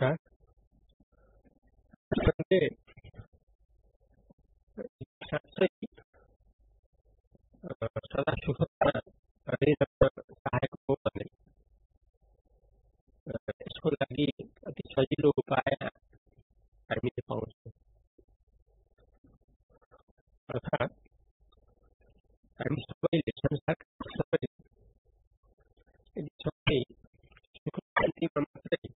that. Sunday, Shastri सदा शुभ अरे सहायक हो बने इसको लगी अति सजील उपाय आर्मी के पहुँच अर्थात आर्मी सबै इलेक्शन तक सबै सबै शुक्र शान्ति ब्रह्म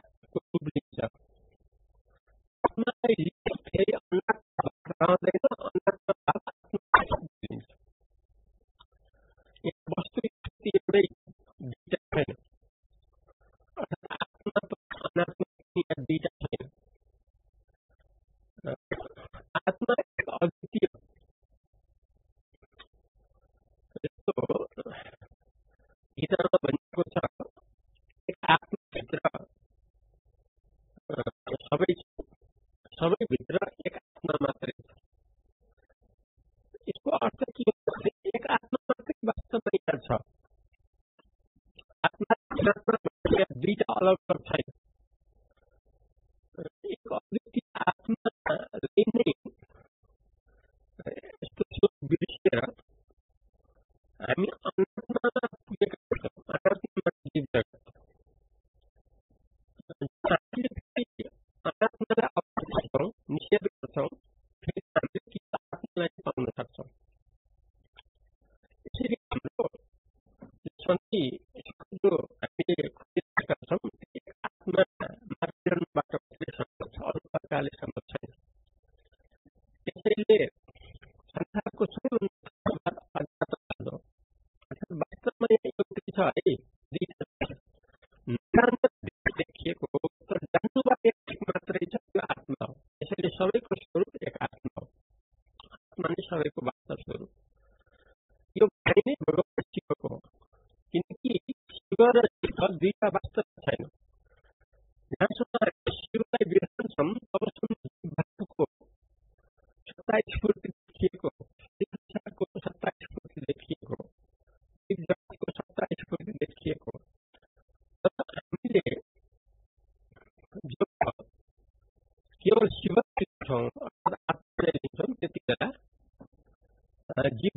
Kind of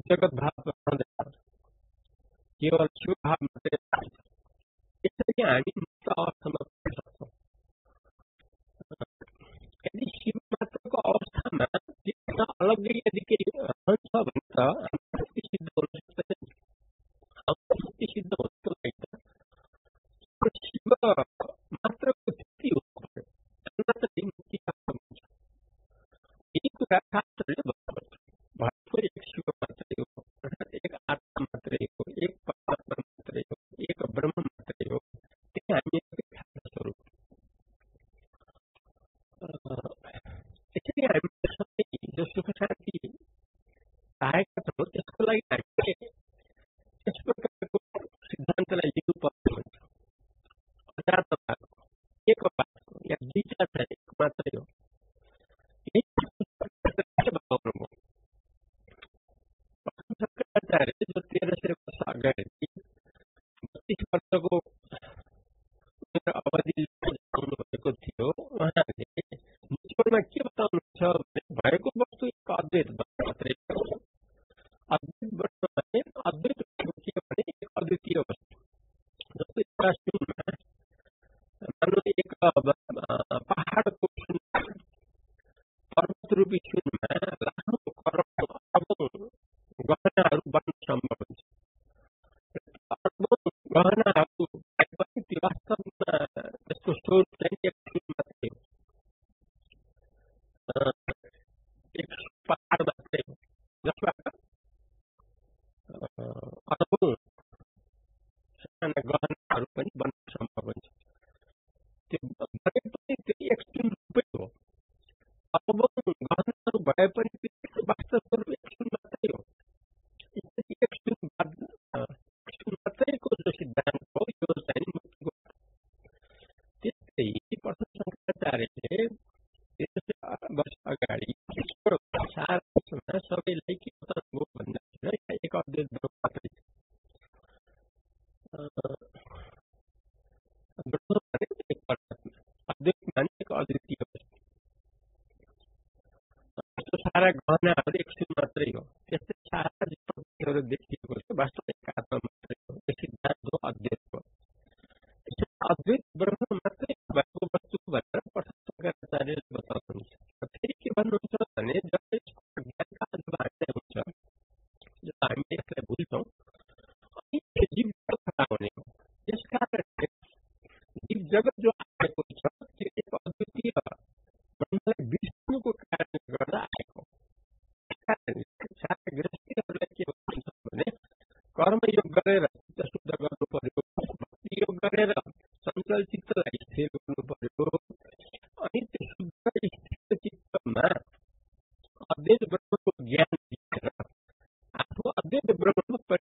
जगत भ्रात अद्वितीय जस्तै एउटा मान्नु एक पहाडको पर्वत रूपी सुनमा टेस्ट लैब बोलितो जीव जगत खड़ा होने को जिस कारण जीव जगत जो तो अद्वैत ब्रह्म पर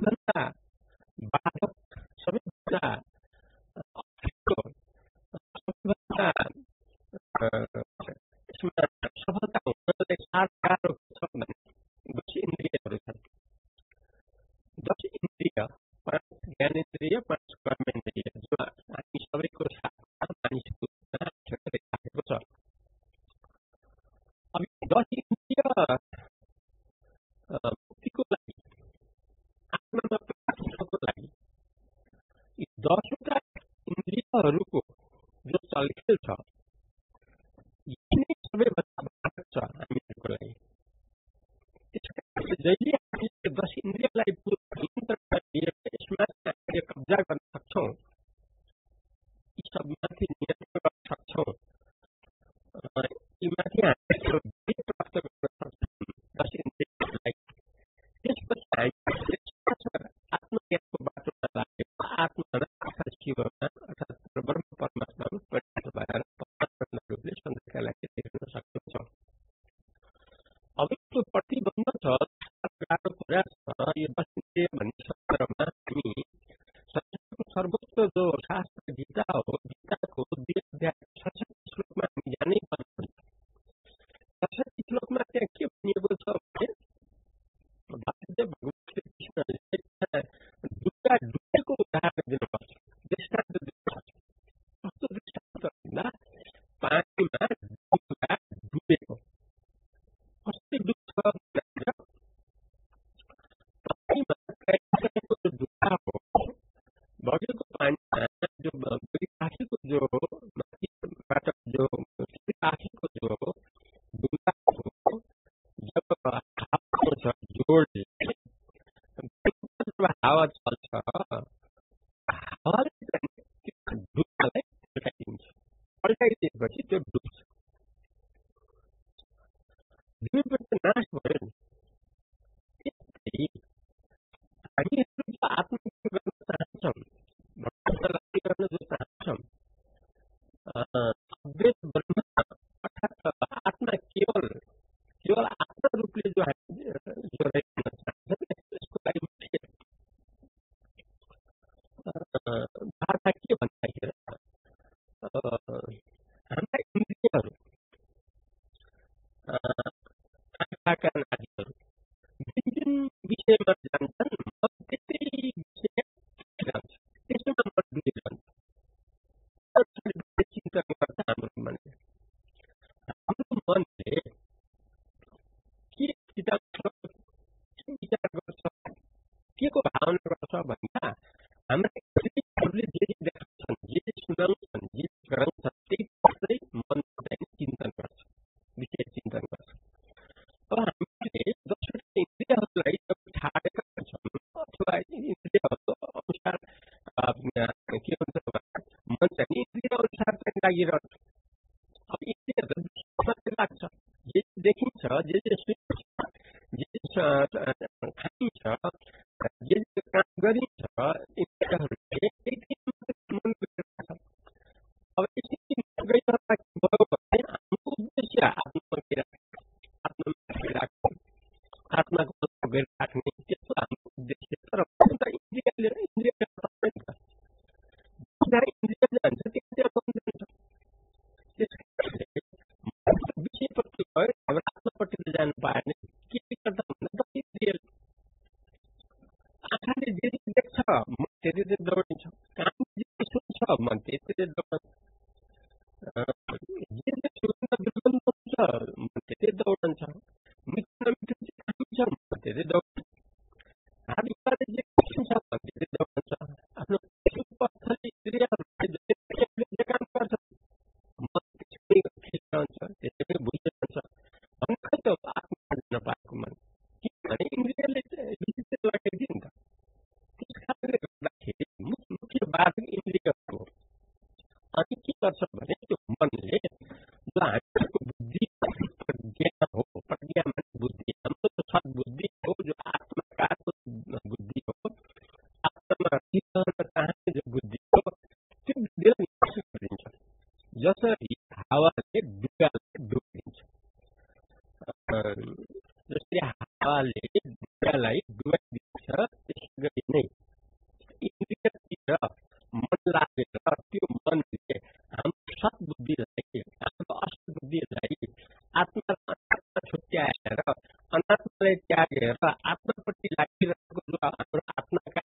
ಬಂದ ಬಾಧಕ ಸಮೀಪ वह रुको जो साइकिल था समय बच्चा निकोलाई जैसे आपके दस इंद्रिय लाई पूरे इसमें कब्जा करना सक्षम इस अभ्यासी नियत करना सक्षम इमारती आने प्राप्त करना सक्षम दस इंद्रिय लाई इस 어, 근데 Jordan. बहुत अच्छा को भावना रस भन्दा हाम्रा जे जे देख्छन् जे जे सुनाउँछन् जे गराउँछन् त्यही पढ्दै मन चिन्तन गर्छ विशेष चिन्तन गर्छ अब हामीले जसरी इन्द्रियहरूलाई छाडेका छौँ अथवा इन्द्रियहरूको अनुसार के हुन्छ भन्दा मन चाहिँ इन्द्रिय अनुसार चाहिँ लागिरहन्छ अब इन्द्रियहरू लाग्छ जे देखिन्छ जे जे सुन्छ जे खाइन्छ lower income जसरी हावाले बुढालाई डुबाइदिन्छ त्यसै गरी नै इन्द्रियतिर मन लागेर त्यो मनले हाम्रो सद्बुद्धिलाई हाम्रो अष्टबुद्धिलाई आत्मा छुट्याएर अनात्मालाई त्यागेर आत्मापट्टि लागिरहेको जो हाम्रो आत्माका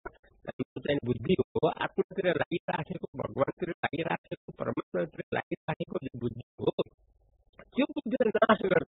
चाहिँ बुद्धि हो आत्मातिर लागिराखेको भगवान्तिर लागिराखेको परमात्मातिर लागिराखेको जो बुद्धि हो त्यो बुद्धिलाई नाश गरेर